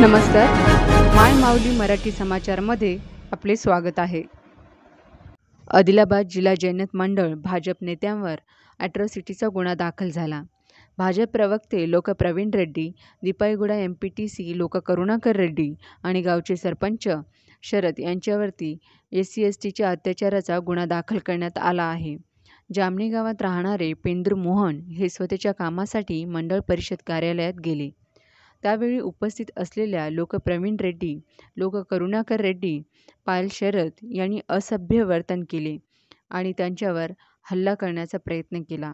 नमस्कार. माय माऊली मराठी समाचारमध्ये आपले स्वागत आहे. आदिलाबाद जिल्हा जैनत मंडळ भाजप नेत्यांवर ॲट्रॉसिटीचा गुन्हा दाखल झाला. भाजप प्रवक्ते लोक Praveen Reddy Dipaiguda M P T C लोक करुणाकर रेड्डी आणि गावचे सरपंच शरद यांच्यावरती एस सी एस टीच्या अत्याचाराचा गुन्हा दाखल करण्यात आला आहे. जामणी गावात राहणारे पेंद्र मोहन हे स्वतःच्या कामासाठी मंडळ परिषद कार्यालयात गेले. त्यावेळी उपस्थित असलेल्या लोक प्रवीण रेड्डी लोक करुणाकर रेड्डी पायल शरद यांनी असभ्य वर्तन केले आणि त्यांच्यावर हल्ला करण्याचा प्रयत्न केला.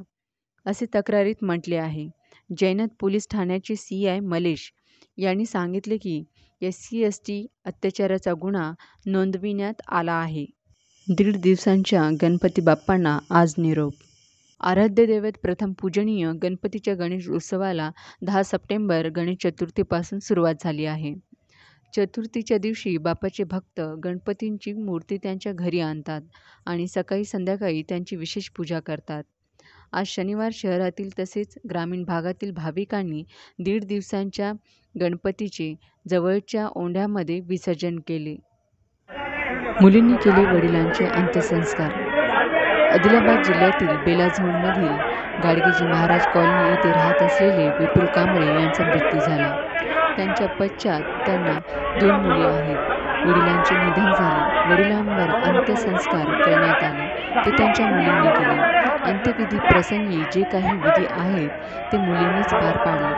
असे तक्रारीत म्हटले आहे. जैनत पोलीस ठाण्याचे सी आय मलेश यांनी सांगितले की एस सी एस टी अत्याचाराचा गुन्हा नोंदविण्यात आला आहे. दीड दिवसांच्या गणपती बाप्पांना आज निरोप आराध्य दैवत प्रथम पूजनीय गणपतीच्या गणेश उत्सवाला दहा सप्टेंबर गणेश चतुर्थीपासून सुरुवात झाली आहे. चतुर्थीच्या दिवशी बापाचे भक्त गणपतींची मूर्ती त्यांच्या घरी आणतात आणि सकाळी संध्याकाळी त्यांची विशेष पूजा करतात. आज शनिवार शहरातील तसेच ग्रामीण भागातील भाविकांनी दीड दिवसांच्या गणपतीचे जवळच्या ओंढ्यामध्ये विसर्जन केले. मुलींनी केले वडिलांचे अंत्यसंस्कार. आदिलाबाद जिल्ह्यातील बेलाझोनमधील गाडगेजी महाराज कॉलनी येथे राहत असलेले विपुल कांबळे यांचा मृत्यू झाला. त्यांच्या पश्चात त्यांना दोन मुली आहेत. वडिलांचे निधन झाले. वडिलांवर अंत्यसंस्कार करण्यात आले. ते त्यांच्या मुलींनी केले. अंत्यविधी प्रसंगी जे काही विधी आहेत ते मुलींनीच पार पाडले.